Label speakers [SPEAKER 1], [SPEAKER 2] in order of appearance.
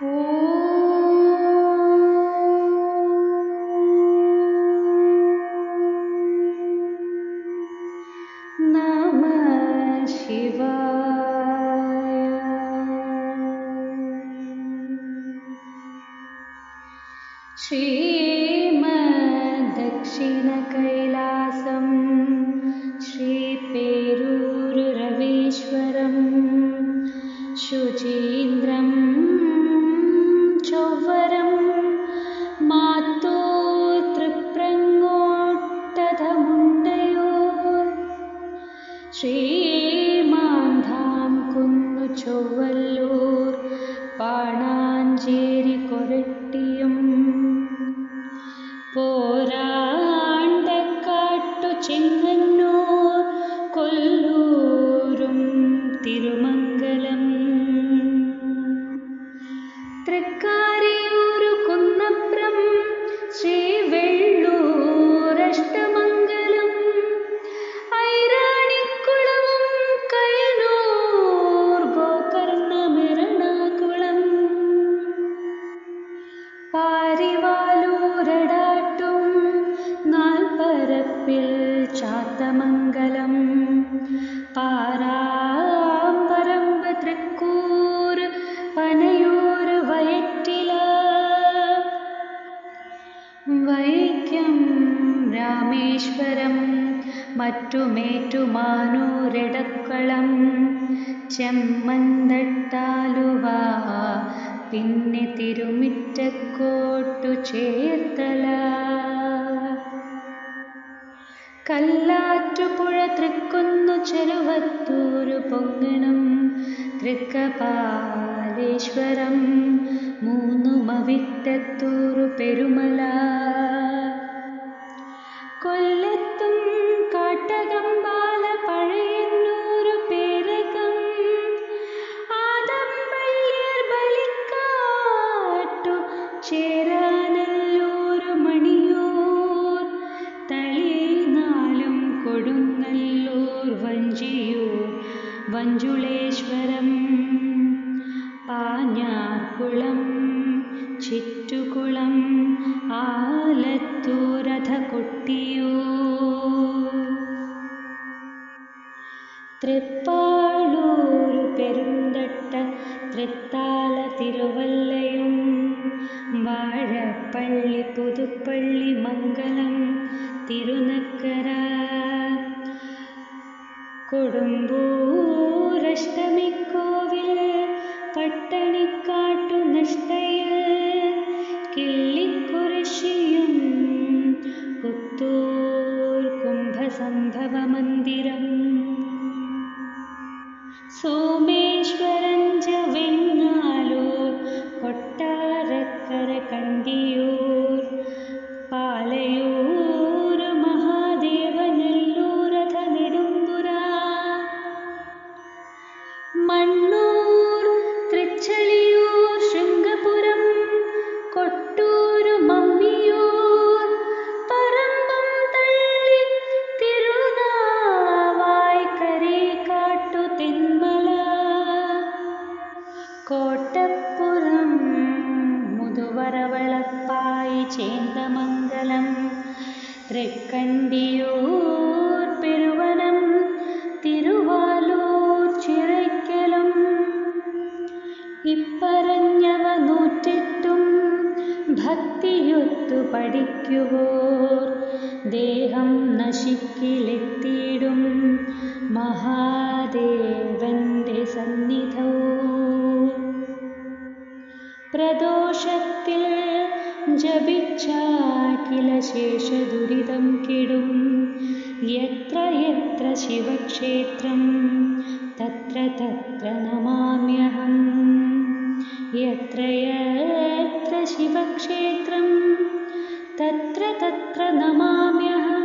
[SPEAKER 1] नाम शिव श्रीम दक्षिणकैलासं श्रीपेरुरवीश्वरं वरम् मातूतृप्रङ्गोट्टथमुण्डयो श्रीमान्धां कुम्बुच्वल्लु പാരിവാലൂരടാട്ടും നാൽപ്പരപ്പിൽ ചാത്തമംഗലം. പാരാമ്പരമ്പ് തൃക്കൂർ പനയൂർ വയറ്റില. വൈക്കം രാമേശ്വരം മറ്റുമേറ്റുമാനൂരിടക്കളം. ചെമ്മന്തട്ടാലുവ പിന്നെ തിരുമിറ്റക്കോട്ടു ചേർത്തല. കല്ലാറ്റുപുഴ തൃക്കുന്നു ചെറുവത്തൂരു പൊങ്ങണം. തൃക്കപാലേശ്വരം മൂന്നുമവിട്ടത്തൂരു പെരുമല. മണിയൂർ വഞ്ചുളേശ്വരം പാഞ്ഞാർക്കുളം ചിറ്റുകുളം ആലത്തൂരഥ കൊട്ടിയോ തൃപ്പാളൂരു പെരുന്തട്ട തൃത്താല തിരുവല്ലയും വാഴപ്പള്ളി പുതുപ്പള്ളി മംഗലം തിരുനക്കര കൊടുമ്പൂരഷ്ടമിക്കോവിൽ പട്ടണിക്കാട്ടു നഷ്ടയിൽ കിള്ളിക്കുറിശിയും പുത്തൂർ കുംഭസംഭവ മന്ദിരം. സോമേശ്വരൻ पालयोर् महादेव नल्लूरथ निरुपुरा मण्णू മുതുവരവളപ്പായി ചേന്തമംഗലം. തൃക്കണ്ടിയൂർ പെരുവനം തിരുവാലൂർ ചിറയ്ക്കലും. ഇപ്പറഞ്ഞവ നൂറ്റെട്ടും ഭക്തിയൊത്തു പഠിക്കുവോർ. ദേഹം നശിക്കിലെത്തിയിടും മഹാദേവന്റെ സന്നിധവും. പ്രദോഷത്തിൽ किल शेषदुरितं किडुं यत्र यत्र शिवक्षेत्रं तत्र तत्र नमाम्यहम् यत्र यत्र शिवक्षेत्रं तत्र तत्र नमाम्यहम्